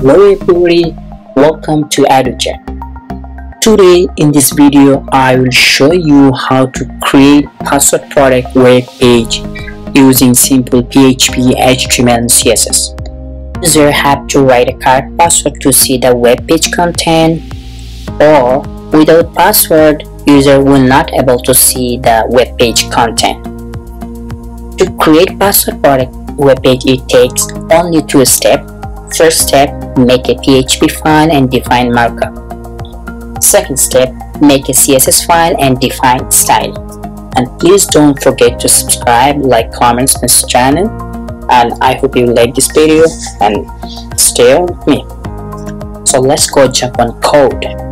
Hello everybody, welcome to EduChat. Today in this video I will show you how to create password protect web page using simple PHP, HTML and CSS. User have to write a correct password to see the web page content or without password user will not able to see the web page content. To create password protect web page it takes only two steps First step, make a PHP file and define markup. Second step, make a CSS file and define style. And please don't forget to subscribe, like, comments this channel. And I hope you like this video and stay with me. So let's go jump on code.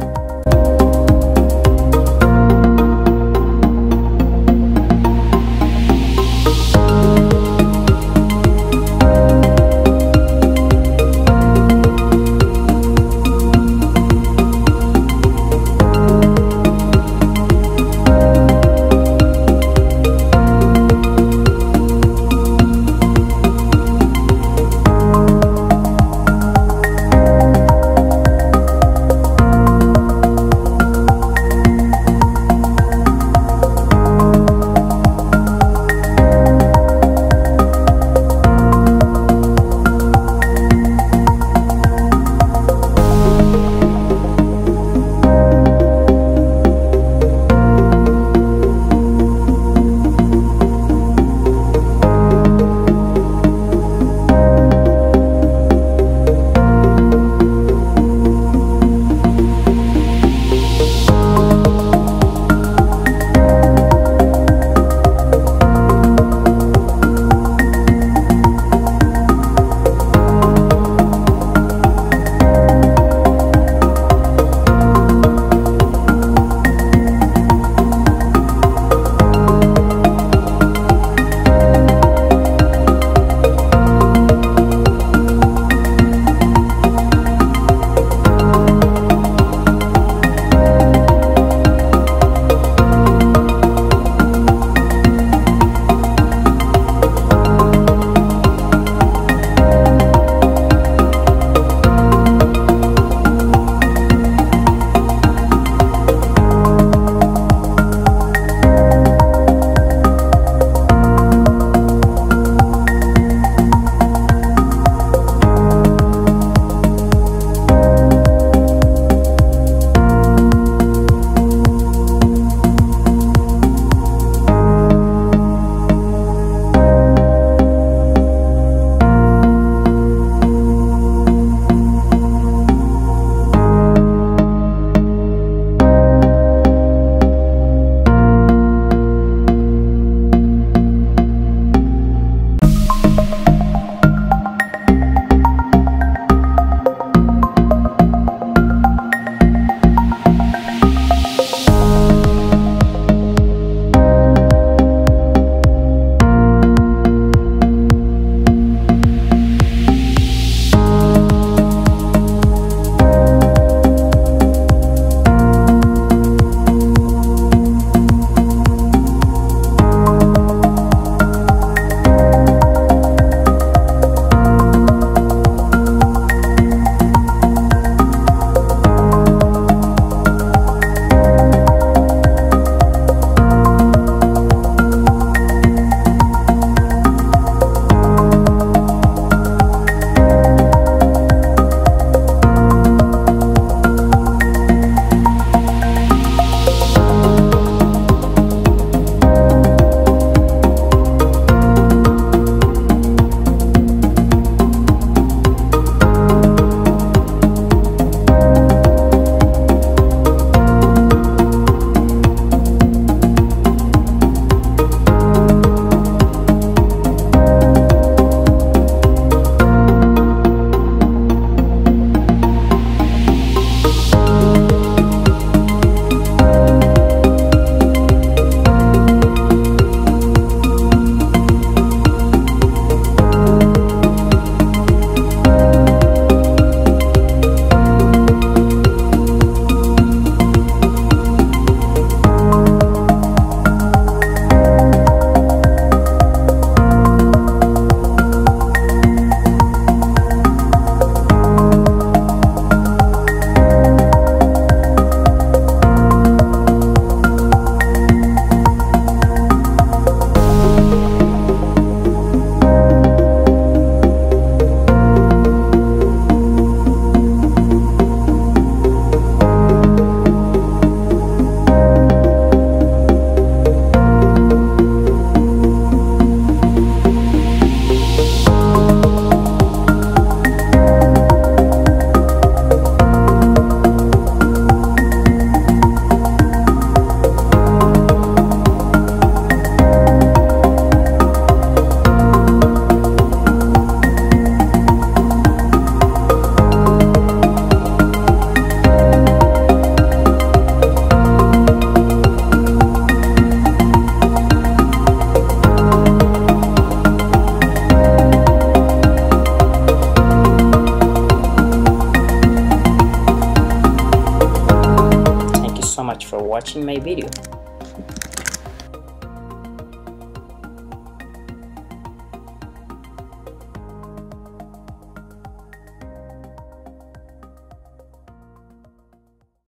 watching my video.